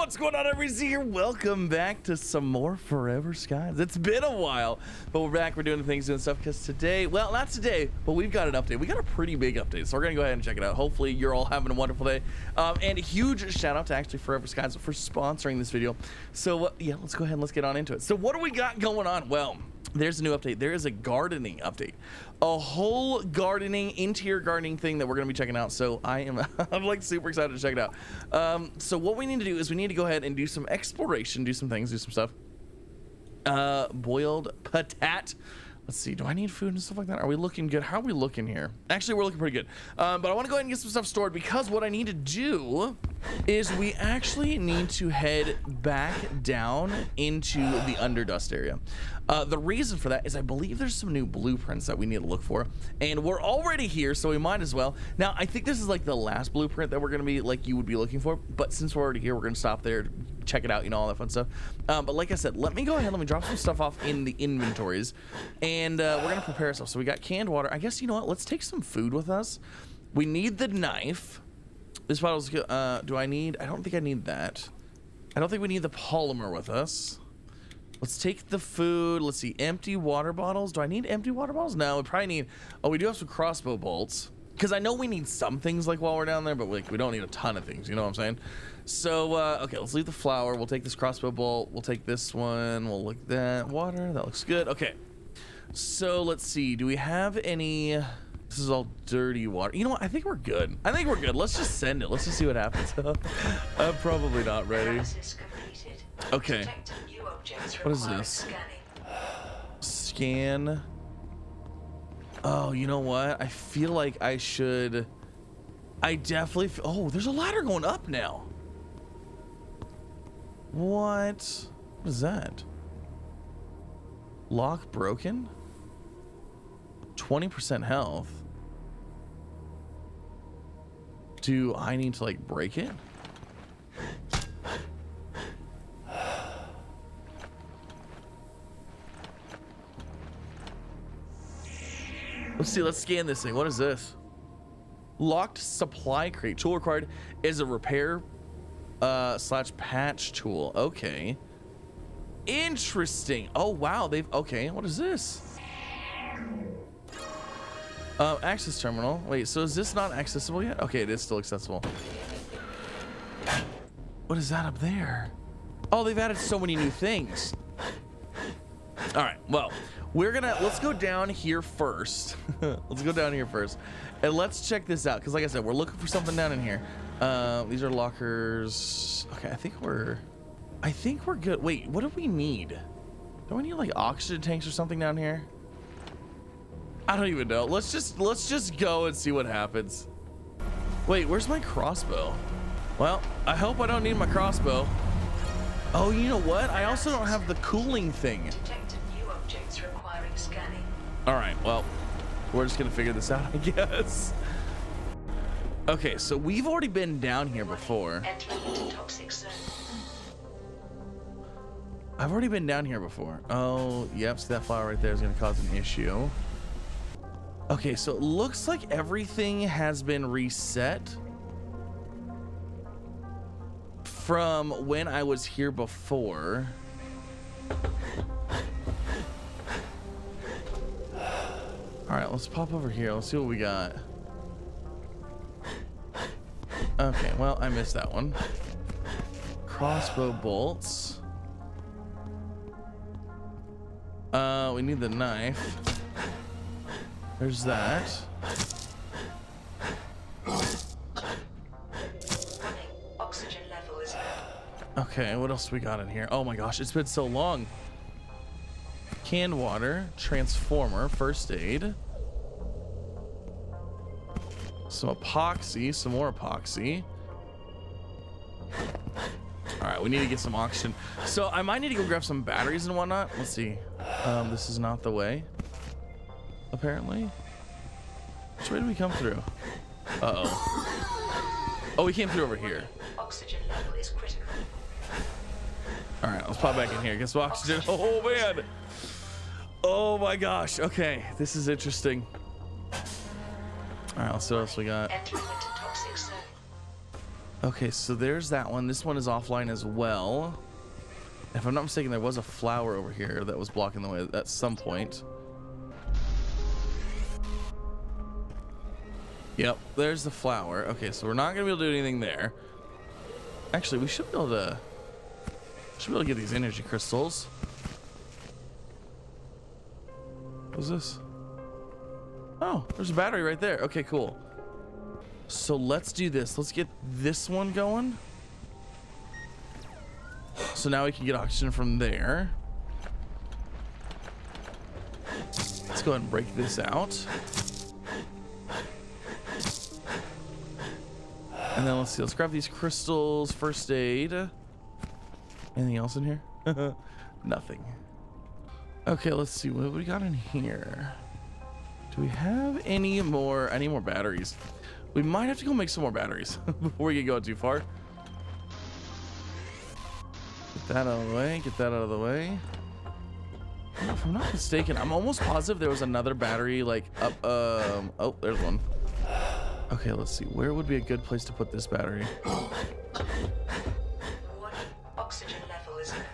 What's going on, everybody? Here, welcome back to some more Forever Skies. It's been a while, but we're back. We're doing things, doing stuff. Because today, well, not today, but we've got an update. We got a pretty big update, so we're gonna go ahead and check it out. Hopefully, you're all having a wonderful day. Um, and a huge shout out to actually Forever Skies for sponsoring this video. So uh, yeah, let's go ahead and let's get on into it. So what do we got going on? Well there's a new update. There is a gardening update, a whole gardening, interior gardening thing that we're going to be checking out. So I am, I'm like super excited to check it out. Um, so what we need to do is we need to go ahead and do some exploration, do some things, do some stuff. Uh, boiled patat. Let's see. Do I need food and stuff like that? Are we looking good? How are we looking here? Actually, we're looking pretty good. Um, but I want to go ahead and get some stuff stored because what I need to do is we actually need to head back down into the underdust area. Uh, the reason for that is I believe there's some new blueprints that we need to look for, and we're already here, so we might as well. Now, I think this is like the last blueprint that we're gonna be like you would be looking for, but since we're already here, we're gonna stop there, check it out, you know, all that fun stuff. Um, but like I said, let me go ahead, let me drop some stuff off in the inventories, and uh, we're gonna prepare ourselves. So we got canned water. I guess you know what? Let's take some food with us. We need the knife. This bottle's uh, do I need? I don't think I need that. I don't think we need the polymer with us. Let's take the food. Let's see. Empty water bottles. Do I need empty water bottles? No, we probably need... Oh, we do have some crossbow bolts. Because I know we need some things, like, while we're down there, but, like, we don't need a ton of things. You know what I'm saying? So, uh, okay, let's leave the flour. We'll take this crossbow bolt. We'll take this one. We'll look at that. Water. That looks good. Okay. So, let's see. Do we have any... This is all dirty water. You know what? I think we're good. I think we're good. Let's just send it. Let's just see what happens. I'm probably not ready. Okay. What is this? Scan. Oh, you know what? I feel like I should. I definitely. oh, there's a ladder going up now. What? What is that? Lock broken? 20% health. Do I need to like break it? Let's see, let's scan this thing. What is this? Locked supply crate. Tool required is a repair uh, slash patch tool. Okay. Interesting. Oh, wow. They've, okay. What is this? Uh, access terminal. Wait, so is this not accessible yet? Okay, it is still accessible. What is that up there? Oh, they've added so many new things. All right, well, we're gonna let's go down here first. Let's go down here first. And let's check this out because like i said we're looking for something down in here. Uh, these are lockers. Okay i think we're i think we're good. Wait what do we need? Do we need like oxygen tanks or something down here? I don't even know. Let's just let's just go and see what happens. Wait where's my crossbow? Well i hope i don't need my crossbow. Oh you know what? I also don't have the cooling thing all right, well, we're just gonna figure this out, I guess. Okay, so we've already been down here before. I've already been down here before. Oh, yep, so that flower right there is gonna cause an issue. Okay, so it looks like everything has been reset from when I was here before. All right, let's pop over here. Let's see what we got. Okay, well, I missed that one. Crossbow bolts. Uh, we need the knife. There's that. Okay, what else we got in here? Oh my gosh, it's been so long. Canned water, transformer, first aid. Some epoxy, some more epoxy. All right, we need to get some oxygen. So I might need to go grab some batteries and whatnot. Let's see. Um, this is not the way, apparently. Which way did we come through? Uh-oh. Oh, we came through over here. Oxygen level is critical. All right, let's pop back in here. Get some oxygen. Oh, man. Oh my gosh. Okay, this is interesting. All right, let's see what else we got. Okay, so there's that one. This one is offline as well. If I'm not mistaken, there was a flower over here that was blocking the way at some point. Yep, there's the flower. Okay, so we're not gonna be able to do anything there. Actually, we should be able to should be able to get these energy crystals. What's this? Oh, there's a battery right there. Okay, cool. So let's do this. Let's get this one going. So now we can get oxygen from there. Let's go ahead and break this out. And then let's see, let's grab these crystals, first aid. Anything else in here? Nothing. Okay, let's see what we got in here. Do we have any more, any more batteries? We might have to go make some more batteries before we get going too far. Get that out of the way, get that out of the way. If I'm not mistaken, I'm almost positive there was another battery like up, um, oh, there's one. Okay, let's see. Where would be a good place to put this battery? What oxygen level is there?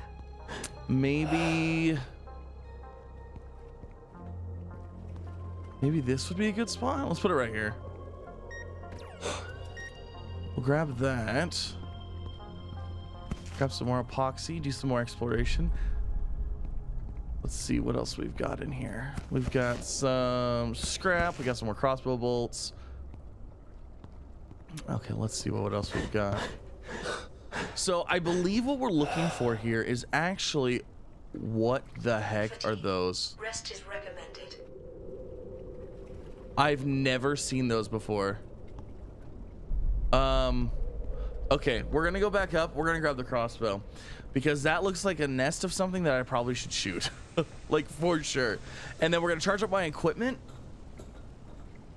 Maybe... Maybe this would be a good spot? Let's put it right here. We'll grab that. Grab some more epoxy, do some more exploration. Let's see what else we've got in here. We've got some scrap. We got some more crossbow bolts. Okay, let's see what else we've got. So I believe what we're looking for here is actually what the heck are those? Rest is recommended. I've never seen those before. Um, okay, we're gonna go back up. We're gonna grab the crossbow because that looks like a nest of something that I probably should shoot, like for sure. And then we're gonna charge up my equipment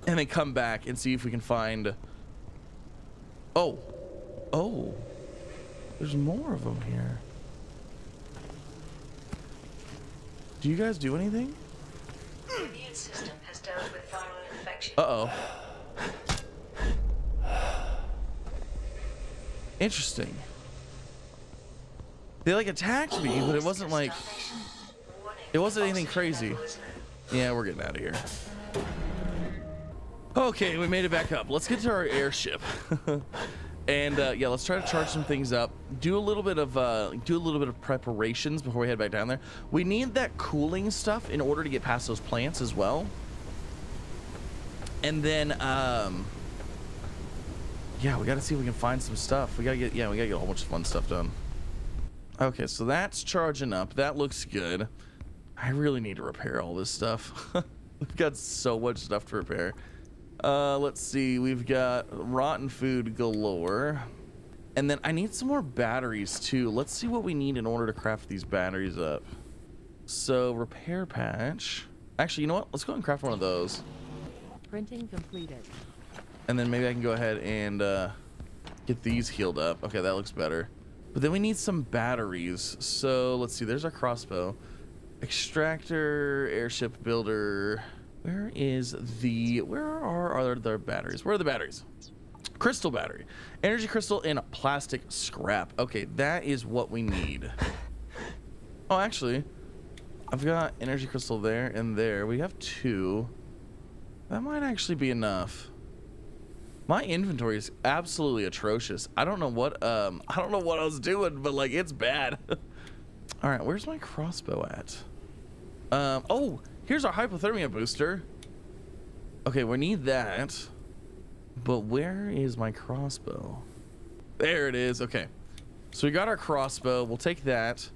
and then come back and see if we can find. Oh, oh, there's more of them here. Do you guys do anything? The immune system has dealt with infection. Uh oh. Interesting. They like attacked me, but it wasn't like. It wasn't anything crazy. Yeah, we're getting out of here. Okay, we made it back up. Let's get to our airship. and uh, yeah, let's try to charge some things up. Do a little bit of uh, do a little bit of preparations before we head back down there. We need that cooling stuff in order to get past those plants as well. And then um, yeah, we got to see if we can find some stuff. We got to get yeah, we got to get a whole bunch of fun stuff done. Okay, so that's charging up. That looks good. I really need to repair all this stuff. We've got so much stuff to repair. Uh, let's see. We've got rotten food galore. And then I need some more batteries too. Let's see what we need in order to craft these batteries up. So repair patch. Actually, you know what? Let's go and craft one of those. Printing completed. And then maybe I can go ahead and uh, get these healed up. Okay, that looks better. But then we need some batteries. So let's see. There's our crossbow. Extractor, airship builder. Where is the... Where are our other batteries? Where are the batteries? Crystal battery. Energy crystal and plastic scrap. Okay, that is what we need. Oh, actually, I've got energy crystal there and there. We have two. That might actually be enough. My inventory is absolutely atrocious. I don't know what um I don't know what I was doing, but like it's bad. All right, where's my crossbow at? Um oh, here's our hypothermia booster. Okay, we need that. But where is my crossbow? There it is. Okay. So we got our crossbow. We'll take that.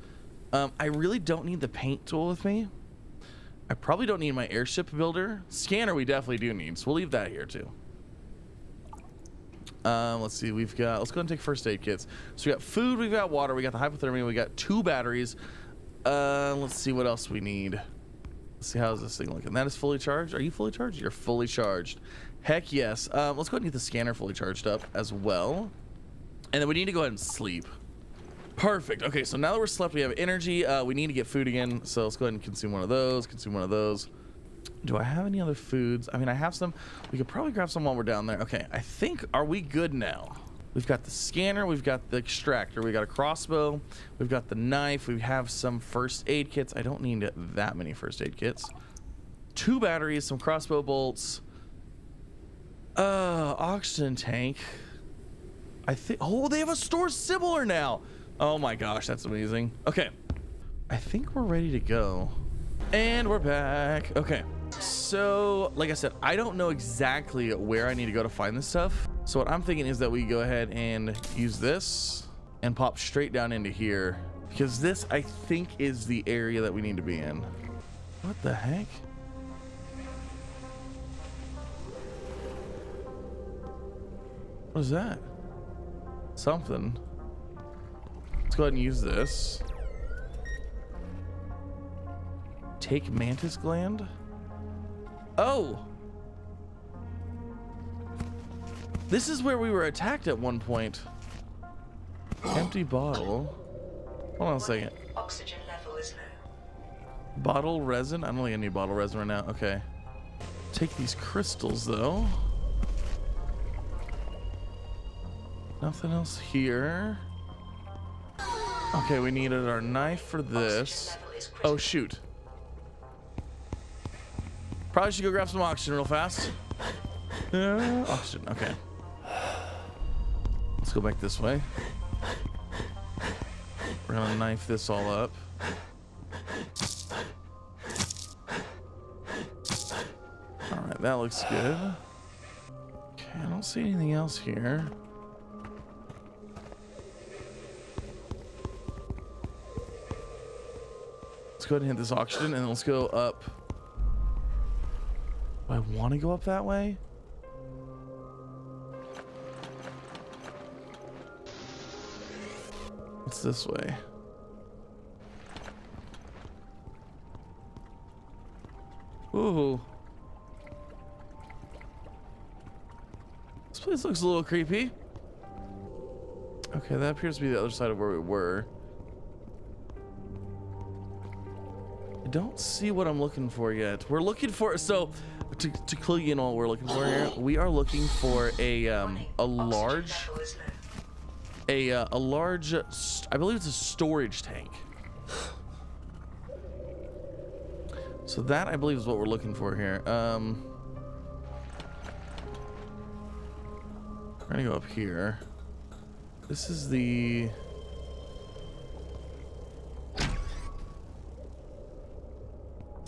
Um, I really don't need the paint tool with me. I probably don't need my airship builder. Scanner we definitely do need, so we'll leave that here too. Um, let's see, we've got, let's go ahead and take first aid kits. So we got food, we've got water, we got the hypothermia, we got two batteries. Uh, let's see what else we need. Let's see how's this thing looking. That is fully charged. Are you fully charged? You're fully charged. Heck yes. Um, let's go ahead and get the scanner fully charged up as well. And then we need to go ahead and sleep. Perfect. Okay, so now that we're slept, we have energy. Uh, we need to get food again. So let's go ahead and consume one of those, consume one of those. Do I have any other foods? I mean, I have some. We could probably grab some while we're down there. Okay, I think, are we good now? We've got the scanner, we've got the extractor, we got a crossbow, we've got the knife, we have some first aid kits. I don't need that many first aid kits. Two batteries, some crossbow bolts, uh, oxygen tank. I think, oh, they have a store similar now. Oh my gosh, that's amazing. Okay, I think we're ready to go. And we're back. Okay. So, like I said, I don't know exactly where I need to go to find this stuff. So what I'm thinking is that we go ahead and use this and pop straight down into here. Because this, I think, is the area that we need to be in. What the heck? What is that? Something. Let's go ahead and use this. Take mantis gland? Oh! This is where we were attacked at one point. Empty bottle. Hold on a second. Oxygen level is low. Bottle resin? I don't think I need bottle resin right now. Okay. Take these crystals though. Nothing else here. Okay, we needed our knife for this. Oh shoot. Probably should go grab some oxygen real fast. Oxygen, okay. Let's go back this way. We're gonna knife this all up. Alright, that looks good. Okay, I don't see anything else here. Let's go ahead and hit this oxygen and let's go up. Do I want to go up that way? It's this way? Ooh. This place looks a little creepy. Okay, that appears to be the other side of where we were. Don't see what I'm looking for yet. We're looking for so to, to clue you in what we're looking for here. We are looking for a um a large a uh, a large I believe it's a storage tank. So that I believe is what we're looking for here. Um We're gonna go up here. This is the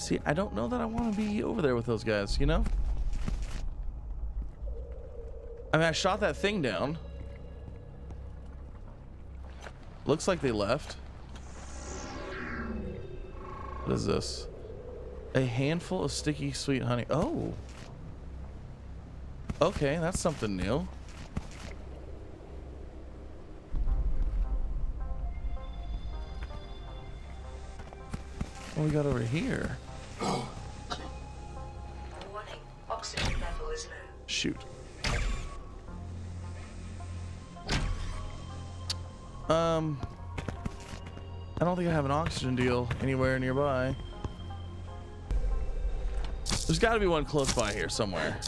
See, I don't know that I want to be over there with those guys, you know? I mean, I shot that thing down. Looks like they left. What is this? A handful of sticky sweet honey. Oh. Okay, that's something new. What we got over here? Shoot. Um, I don't think I have an oxygen deal anywhere nearby. There's got to be one close by here somewhere.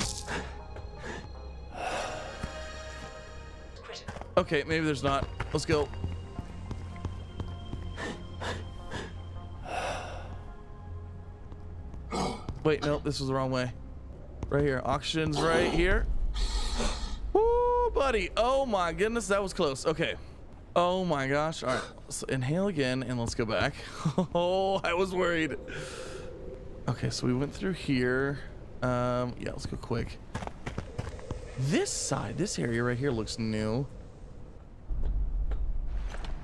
Okay, maybe there's not. Let's go. Wait, no, this was the wrong way. Right here. Oxygen's right here. Woo, buddy. Oh my goodness, that was close. Okay. Oh my gosh. All right. So inhale again and let's go back. Oh, I was worried. Okay, so we went through here. Um, yeah, let's go quick. This side, this area right here looks new.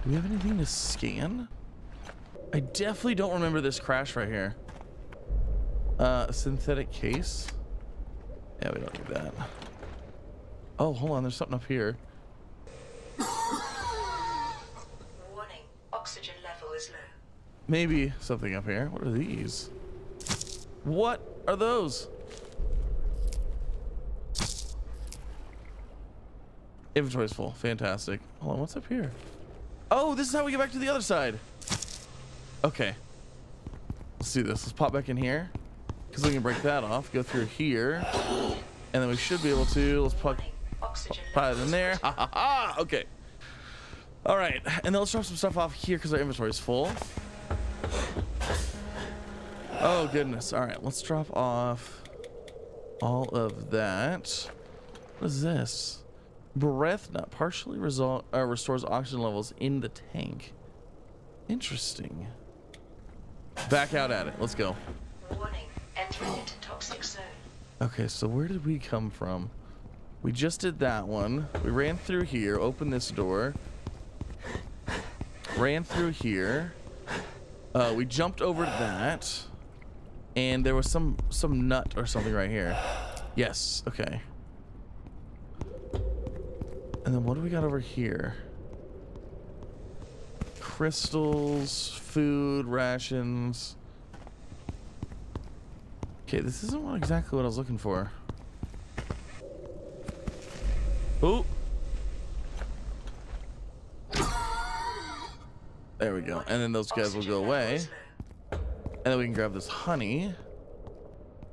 Do we have anything to scan? I definitely don't remember this crash right here. Uh, synthetic case. Yeah, we don't need that. Oh, hold on. There's something up here. Warning, oxygen level is low. Maybe something up here. What are these? What are those? Inventory's full. Fantastic. Hold on. What's up here? Oh, this is how we get back to the other side. Okay. Let's do this. Let's pop back in here. Because we can break that off. Go through here. And then we should be able to. Let's plug. Put it in there. Ha ha ha. Okay. All right, and then let's drop some stuff off here because our inventory is full. Oh goodness. All right, let's drop off all of that. What is this? Breath nut partially result, uh, restores oxygen levels in the tank. Interesting. Back out at it. Let's go. Okay, so where did we come from? We just did that one. We ran through here, opened this door. Ran through here. Uh, we jumped over that. And there was some some nut or something right here. Yes, okay. And then what do we got over here? Crystals, food, rations. Okay, this isn't exactly what I was looking for. Oh. There we go. And then those guys will go away. And then we can grab this honey.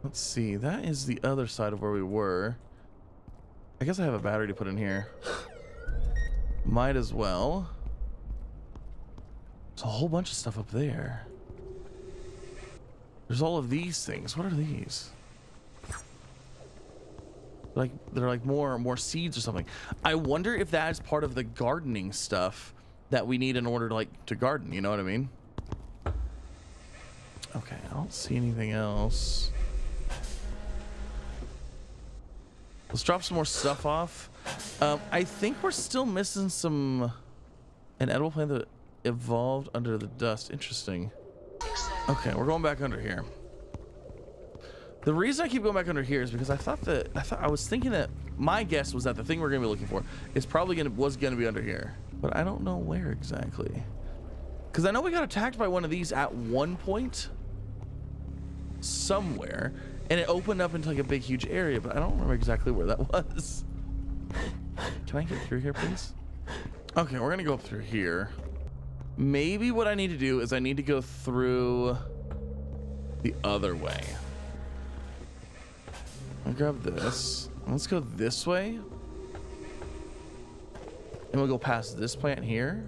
Let's see. That is the other side of where we were. I guess I have a battery to put in here. Might as well. There's a whole bunch of stuff up there. There's all of these things. What are these? Like they're like more more seeds or something. I wonder if that is part of the gardening stuff that we need in order to like to garden. You know what I mean? Okay, I don't see anything else. Let's drop some more stuff off. Um, I think we're still missing some an edible plant that evolved under the dust. Interesting. Okay, we're going back under here. The reason I keep going back under here is because I thought that I thought I was thinking that my guess was that the thing we're gonna be looking for is probably gonna was gonna be under here, but I don't know where exactly. Because I know we got attacked by one of these at one point somewhere, and it opened up into like a big huge area, but I don't remember exactly where that was. Can I get through here, please? Okay, we're gonna go up through here. Maybe what I need to do is I need to go through the other way. I'll grab this. Let's go this way. And we'll go past this plant here.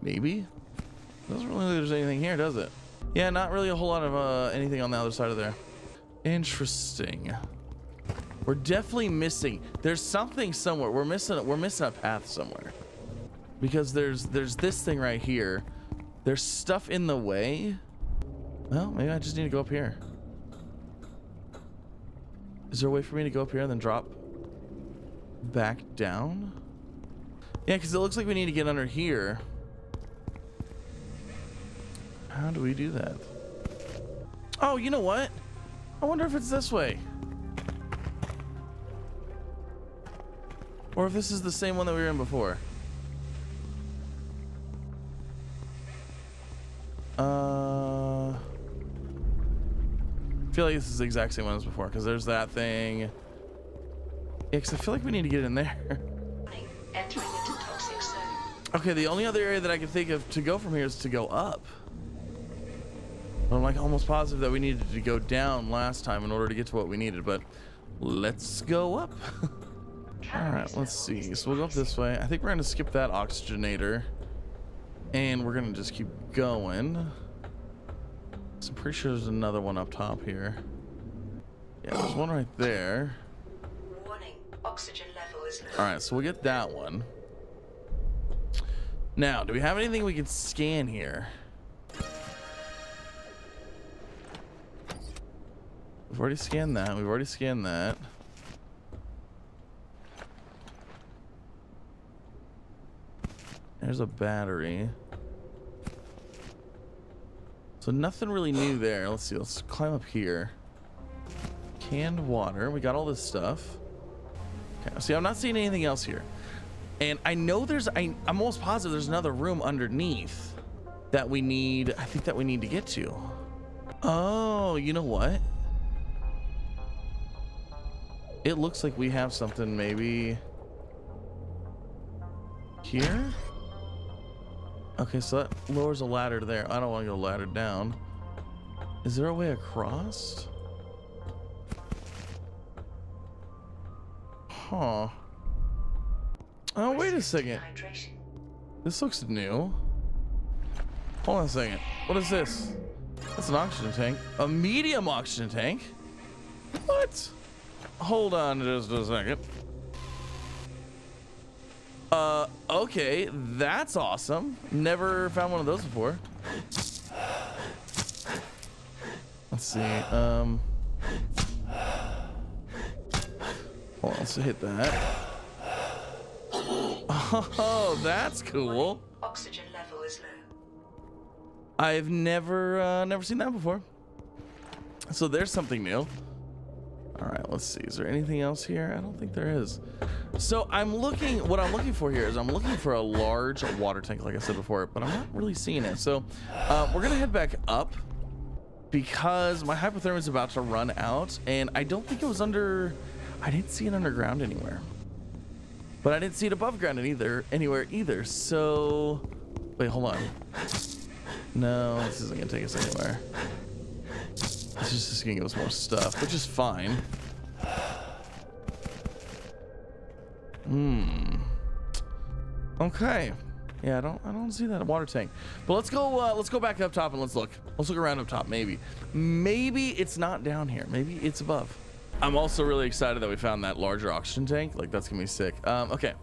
Maybe. Doesn't really look like there's anything here, does it? Yeah, not really a whole lot of uh, anything on the other side of there. Interesting. We're definitely missing. There's something somewhere. We're missing. We're missing a path somewhere. Because there's there's this thing right here. There's stuff in the way. Well, maybe I just need to go up here. Is there a way for me to go up here and then drop back down? Yeah, because it looks like we need to get under here. How do we do that? Oh, you know what? I wonder if it's this way. Or if this is the same one that we were in before. Uh, I feel like this is the exact same one as before because there's that thing. Yeah, because I feel like we need to get in there. Okay, the only other area that I can think of to go from here is to go up. I'm like almost positive that we needed to go down last time in order to get to what we needed, but let's go up. All right, let's see. So we'll go up this way. I think we're gonna skip that oxygenator. And we're gonna just keep going. So I'm pretty sure there's another one up top here. Yeah, there's one right there. Warning. Oxygen level is low. All right, so we'll get that one. Now, do we have anything we can scan here? We've already scanned that. We've already scanned that. There's a battery. So nothing really new there. Let's see. Let's climb up here. Canned water. We got all this stuff. Okay, see, I'm not seeing anything else here. And I know there's, I, I'm almost positive there's another room underneath that we need, I think that we need to get to. Oh, you know what? It looks like we have something maybe here. Okay, so that lowers a ladder there. I don't want to go ladder down. Is there a way across? Huh. Oh, wait a second. This looks new. Hold on a second. What is this? That's an oxygen tank. A medium oxygen tank? What? Hold on just a second. Uh, okay. That's awesome. Never found one of those before. Let's see. Um. On, let's hit that. Oh, that's cool. Oxygen level is low. I've never uh, never seen that before. So there's something new. All right, let's see. Is there anything else here? I don't think there is. So I'm looking. What I'm looking for here is I'm looking for a large water tank, like I said before, but I'm not really seeing it. So uh, we're gonna head back up because my hypothermia is about to run out, and I don't think it was under. I didn't see it underground anywhere, but I didn't see it above ground either anywhere either. So wait, hold on. No, this isn't gonna take us anywhere. This is just gonna give us more stuff, which is fine. Hmm. Okay. Yeah, I don't I don't see that water tank. But let's go uh, let's go back up top and let's look. Let's look around up top maybe. Maybe it's not down here. Maybe it's above. I'm also really excited that we found that larger oxygen tank. Like that's gonna be sick. Um, okay.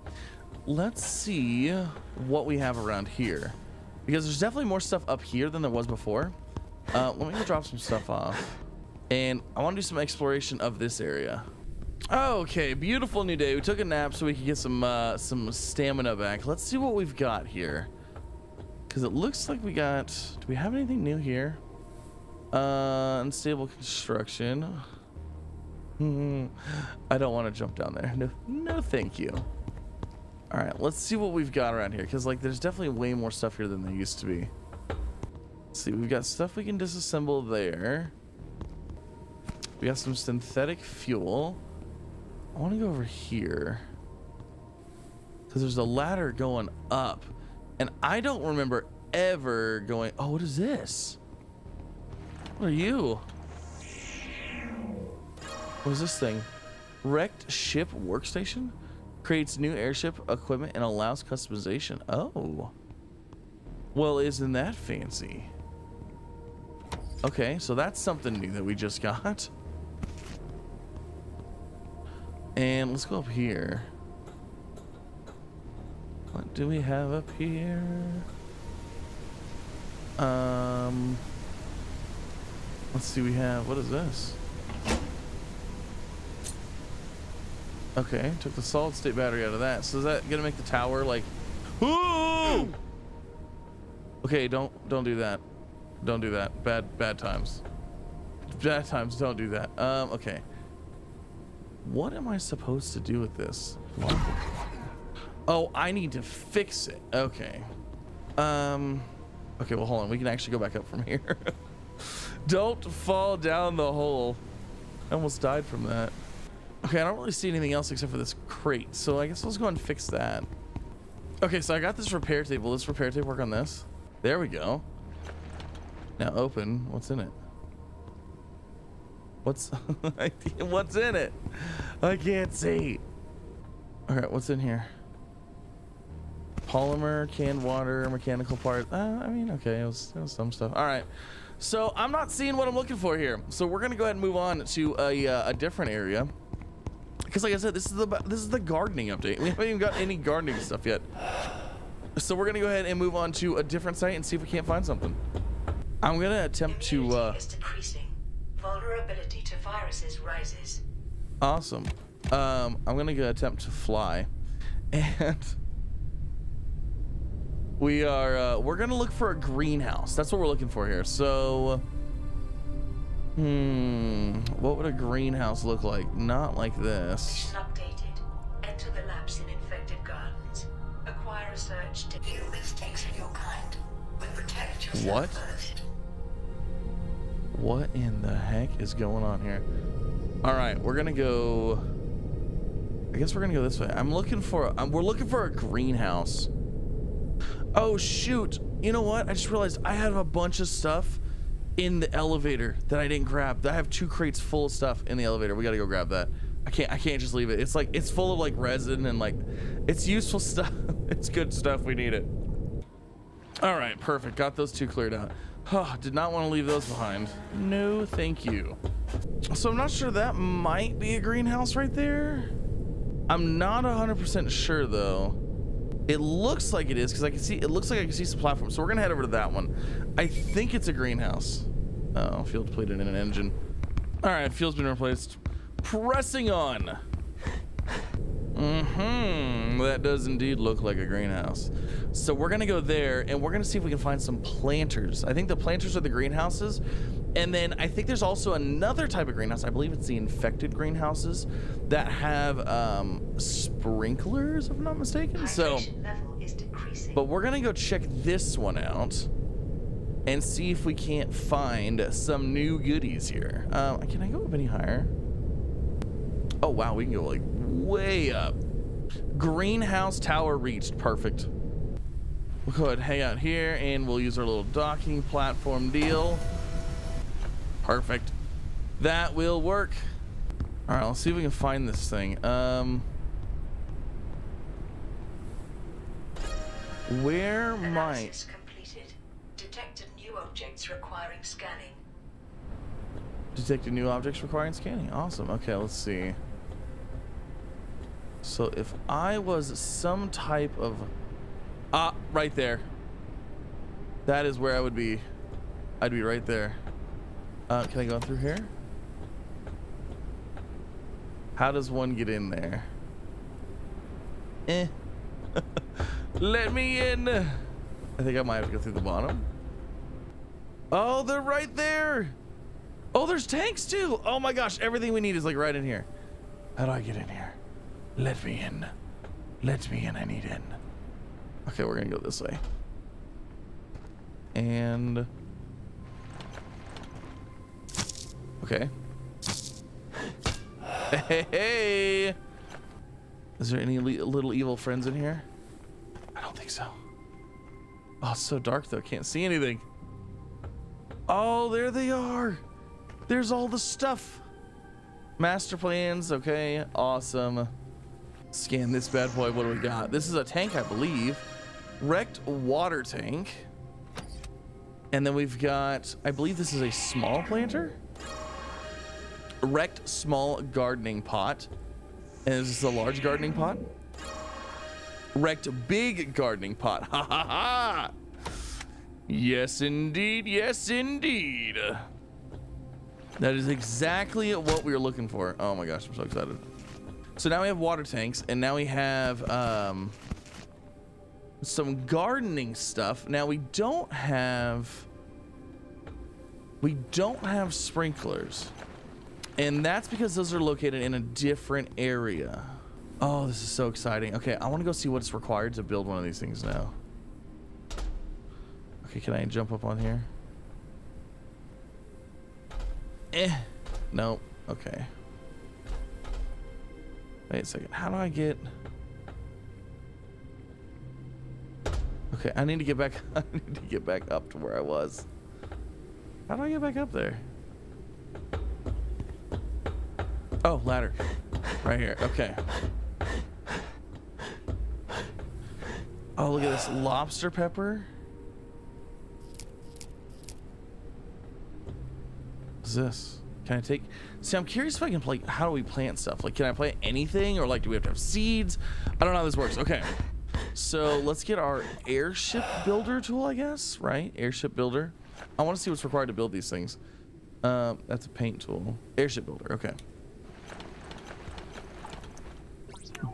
Let's see what we have around here. Because there's definitely more stuff up here than there was before. Uh, let me go drop some stuff off. And I want to do some exploration of this area. Okay, beautiful new day. We took a nap so we could get some uh, some stamina back. Let's see what we've got here. Because it looks like we got... Do we have anything new here? Uh, unstable construction. Hmm, I don't want to jump down there. No, no thank you. All right, let's see what we've got around here. Because, like, there's definitely way more stuff here than there used to be. Let's see, we've got stuff we can disassemble there. We got some synthetic fuel. I want to go over here. Because there's a ladder going up. And I don't remember ever going... Oh, what is this? What are you? What is this thing? Wrecked ship workstation? Creates new airship equipment and allows customization. Oh. Well, isn't that fancy? Okay, so that's something new that we just got. And let's go up here. What do we have up here? Um, let's see. We have what is this? Okay, took the solid state battery out of that. So is that gonna make the tower like? Ooh! Okay, don't don't do that. Don't do that. Bad bad times. Bad times. Don't do that. Um. Okay. What am I supposed to do with this? Oh, I need to fix it. Okay. Um. Okay. Well, hold on. We can actually go back up from here. don't fall down the hole. I almost died from that. Okay, I don't really see anything else except for this crate. So I guess let's go and fix that. Okay, so I got this repair table. Let's repair table work on this. There we go. Now open. What's in it? What's what's in it? I can't see. All right, what's in here? Polymer, canned water, mechanical part. Uh, I mean, okay, it was, it was some stuff. All right. So I'm not seeing what I'm looking for here. So we're gonna go ahead and move on to a, uh, a different area. Because like I said, this is the this is the gardening update. We haven't even got any gardening stuff yet. So we're gonna go ahead and move on to a different site and see if we can't find something. I'm gonna attempt to. Uh, is decreasing. Vulnerability to viruses rises. awesome. Um, I'm gonna go attempt to fly, and we are uh, we're gonna look for a greenhouse. That's what we're looking for here. So, hmm, what would a greenhouse look like? Not like this. Updated. Enter the labs in infected gardens. Acquire research to view mistakes of your kind. But protect yourself What? first. What in the heck is going on here? All right, we're gonna go. I guess we're gonna go this way. I'm looking for. Um, we're looking for a greenhouse. Oh shoot! You know what? I just realized I have a bunch of stuff in the elevator that I didn't grab. I have two crates full of stuff in the elevator. We gotta go grab that. I can't I can't just leave it. It's like it's full of like resin and like it's useful stuff. it's good stuff. We need it. All right, perfect. Got those two cleared out. Oh, did not want to leave those behind. No, thank you. So I'm not sure that might be a greenhouse right there. I'm not 100% sure though. It looks like it is because I can see, it looks like I can see some platforms. So we're gonna head over to that one. I think it's a greenhouse. Oh, fuel depleted in an engine. All right, fuel's been replaced. Pressing on. Mm-hmm. That does indeed look like a greenhouse. So we're gonna go there and we're gonna see if we can find some planters. I think the planters are the greenhouses. And then I think there's also another type of greenhouse. I believe it's the infected greenhouses that have um, sprinklers, if I'm not mistaken. So, Hydration level is decreasing. but we're gonna go check this one out and see if we can't find some new goodies here. Um, can I go up any higher? Oh wow, we can go like way up. Greenhouse tower reached. Perfect. We'll go ahead and hang out here and we'll use our little docking platform deal. Perfect. That will work. All right, let's see if we can find this thing. Um, where might? Completed. Detected new objects requiring scanning. Detected new objects requiring scanning. Awesome. Okay, let's see. So if I was some type of... Ah, right there. That is where I would be. I'd be right there. Uh, can I go through here? How does one get in there? Eh. Let me in. I think I might have to go through the bottom. Oh, they're right there. Oh, there's tanks too. Oh my gosh, everything we need is like right in here. How do I get in here? Let me in. Let me in. I need in. Okay, we're gonna go this way. And okay. Hey, hey. Is there any li- little evil friends in here? I don't think so. Oh, it's so dark though. Can't see anything. Oh, there they are. There's all the stuff. Master plans. Okay, awesome. Scan this bad boy. What do we got? This is a tank, I believe. Wrecked water tank. And then we've got, I believe this is a small planter. Wrecked small gardening pot. And is this a large gardening pot? Wrecked big gardening pot. Ha ha ha! Yes, indeed. Yes, indeed. That is exactly what we were looking for. Oh my gosh, I'm so excited. So now we have water tanks, and now we have um, some gardening stuff. Now we don't have we don't have sprinklers, and that's because those are located in a different area. Oh, this is so exciting. Okay, I want to go see what's required to build one of these things now. Okay, can I jump up on here? Eh. Nope. Okay. Wait a second. How do I get... Okay, I need to get back... I need to get back up to where I was. How do I get back up there? Oh, ladder. Right here. Okay. Oh, look at this. Lobster pepper. What's this? Can take... See, I'm curious if I can play... How do we plant stuff? Like, can I plant anything? Or, like, do we have to have seeds? I don't know how this works. Okay. So, let's get our airship builder tool, I guess. Right? Airship builder. I want to see what's required to build these things. Um, that's a paint tool. Airship builder. Okay.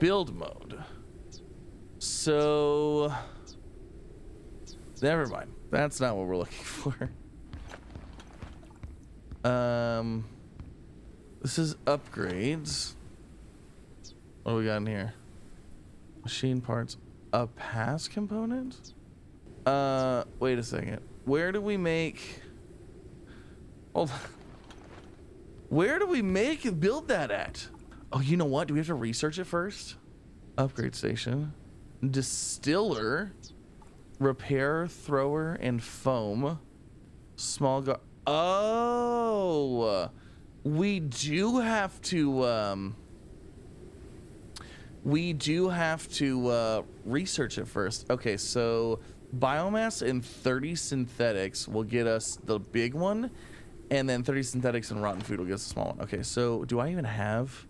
Build mode. So... Never mind. That's not what we're looking for. Um, this is upgrades. What do we got in here? Machine parts. A pass component? Uh, wait a second. Where do we make? Hold on. Where do we make build that at? Oh, you know what? Do we have to research it first? Upgrade station, distiller, repair thrower, and foam. Small. Oh, we do have to. Um, we do have to uh, research it first. Okay, so biomass and 30 synthetics will get us the big one, and then 30 synthetics and rotten food will get us the small one. Okay, so do I even have?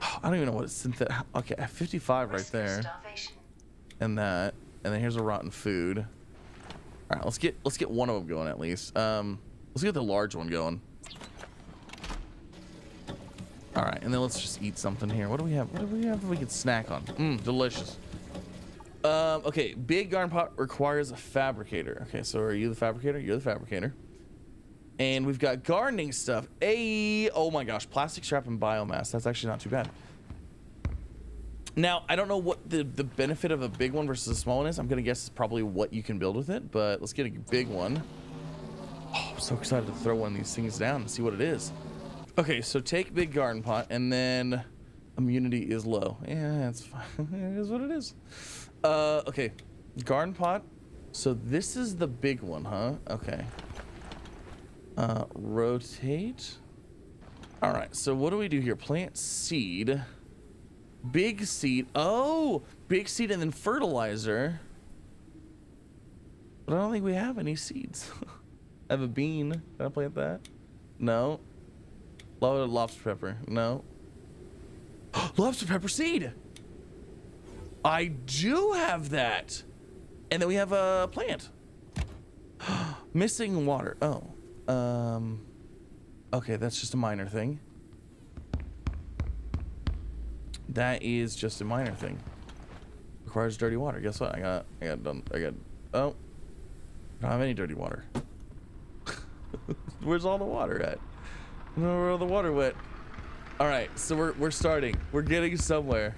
I don't even know what it's synthetic. Okay, I have 55 right there, and that, and then here's a rotten food. All right, let's get let's get one of them going at least. Um, let's get the large one going. All right, and then let's just eat something here. What do we have? What do we have we can snack on? Mmm, delicious. Um, okay, big garden pot requires a fabricator. Okay, so are you the fabricator? You're the fabricator. And we've got gardening stuff. A oh my gosh, plastic scrap and biomass. That's actually not too bad. Now, I don't know what the, the benefit of a big one versus a small one is. I'm gonna guess it's probably what you can build with it, but let's get a big one. Oh, I'm so excited to throw one of these things down and see what it is. Okay, so take big garden pot and then immunity is low. Yeah, that's fine. it is what it is. Uh, okay, garden pot. So this is the big one, huh? Okay. Uh, rotate. All right, so what do we do here? Plant seed. Big seed. Oh, big seed and then fertilizer. But I don't think we have any seeds. I have a bean. Can I plant that? No. Lo- Lobster pepper. No. Lobster pepper seed. I do have that. And then we have a plant. Missing water. Oh. Um. Okay, that's just a minor thing. That is just a minor thing. Requires dirty water. Guess what? I got. I got done. I got. Oh. I don't have any dirty water. Where's all the water at? I where all the water went. All right, so we're we're starting. We're getting somewhere.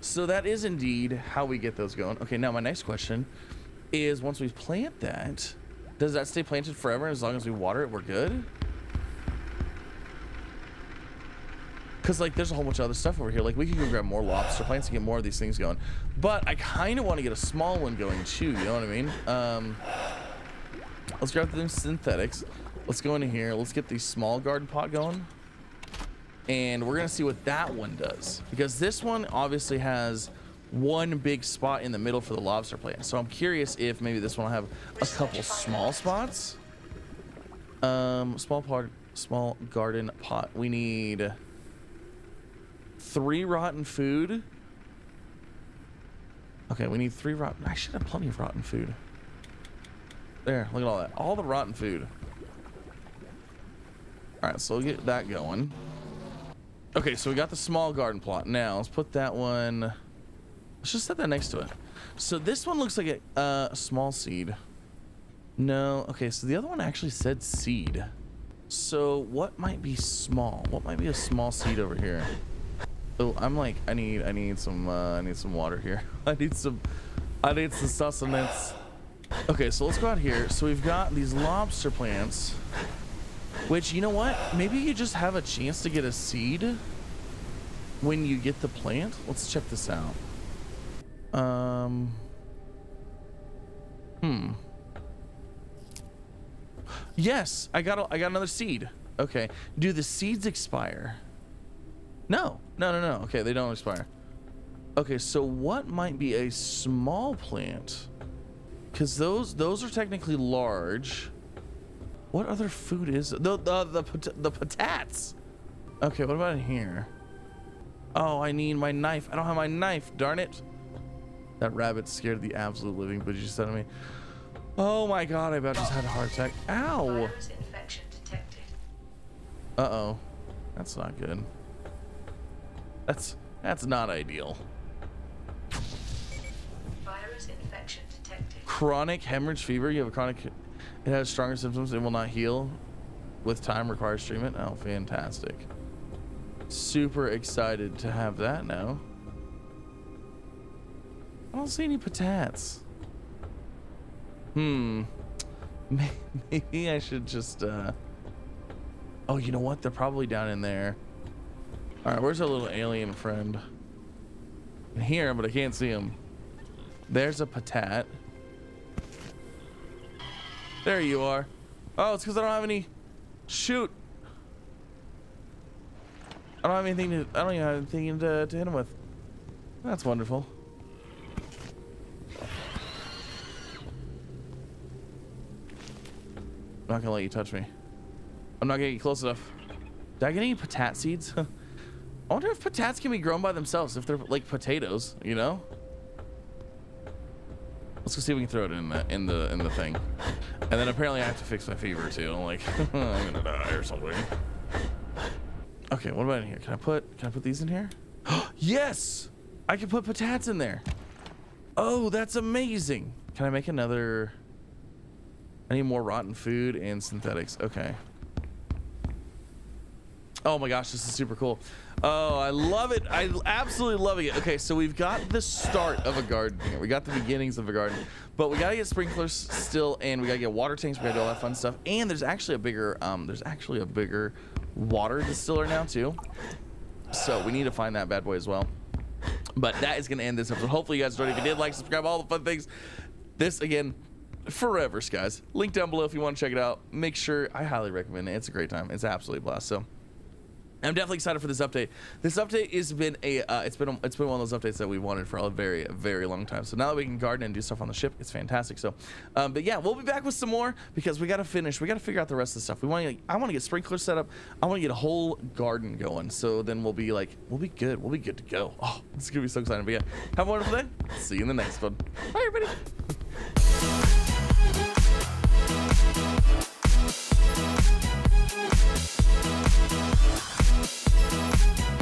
So that is indeed how we get those going. Okay, now my next question is: once we plant that, does that stay planted forever? As long as we water it, we're good. Cause like there's a whole bunch of other stuff over here. Like we can go grab more lobster plants and get more of these things going. But I kind of want to get a small one going too. You know what I mean? Um, let's grab them synthetics. Let's go into here. Let's get the small garden pot going. And we're gonna see what that one does. Because this one obviously has one big spot in the middle for the lobster plant. So I'm curious if maybe this one will have a couple small spots. Um, small pot, small garden pot. We need three rotten food. Okay, we need three rotten. I should have plenty of rotten food. There, look at all that. All the rotten food. All right, so we'll get that going. Okay, so we got the small garden plot. Now let's put that one. Let's just set that next to it. So this one looks like a, uh, small seed. No, okay, so the other one actually said seed. So what might be small? What might be a small seed over here? Oh, I'm like, I need, I need some, uh, I need some water here. I need some, I need some sustenance. Okay, so let's go out here. So we've got these lobster plants, which, you know what? Maybe you just have a chance to get a seed when you get the plant. Let's check this out. Um, hmm. Yes, I got, a, I got another seed. Okay. Do the seeds expire? No, no, no, no. Okay, they don't expire. Okay, so what might be a small plant? Because those those are technically large. What other food is the the the pot- the patats? Okay, what about in here? Oh, I need my knife. I don't have my knife. Darn it! That rabbit scared the absolute living bejesus out of me. Oh my god! I about just had a heart attack. Ow! Virus infection detected. Uh oh, that's not good. That's that's not ideal. Virus infection detected. Chronic hemorrhage fever. You have a chronic. It has stronger symptoms. It will not heal. With time, requires treatment. Oh, fantastic! Super excited to have that now. I don't see any patats. Hmm. Maybe I should just. uh Oh, you know what? They're probably down in there. All right, where's our little alien friend? I hear him, but I can't see him. There's a patat. There you are. Oh, it's because I don't have any. Shoot. I I don't have anything to. I don't even have anything to, to hit him with. That's wonderful. I'm not gonna let you touch me. I'm not gonna get close enough. Did I get any patat seeds? I wonder if potats can be grown by themselves, if they're like potatoes, you know? Let's go see if we can throw it in the in the in the thing. And then apparently I have to fix my fever too. I'm like I'm gonna die or something. Okay, what about in here? Can I put can I put these in here? yes! I can put potats in there. Oh, that's amazing. Can I make another I need more rotten food and synthetics. Okay. Oh my gosh, this is super cool. Oh, I love it. I absolutely loving it. Okay, so we've got the start of a garden here. We got the beginnings of a garden, but we gotta get sprinklers still, and we gotta get water tanks. We gotta do all that fun stuff. And there's actually a bigger, um, there's actually a bigger water distiller now too. So we need to find that bad boy as well. But that is gonna end this episode. Hopefully you guys enjoyed. If you did, like, subscribe, all the fun things. This again, Forever Skies. Link down below if you want to check it out. Make sure I highly recommend it. It's a great time. It's absolutely blast. So. I'm definitely excited for this update. This update has been a uh, it's been it's been one of those updates that we wanted for a very very long time. So now that we can garden and do stuff on the ship, it's fantastic. So, um, but yeah, we'll be back with some more because we got to finish. We got to figure out the rest of the stuff. We want to I want to get sprinklers set up. I want to get a whole garden going. So then we'll be like we'll be good. We'll be good to go. Oh, this is gonna be so exciting. But yeah, have a wonderful day. See you in the next one. Bye everybody. スープ!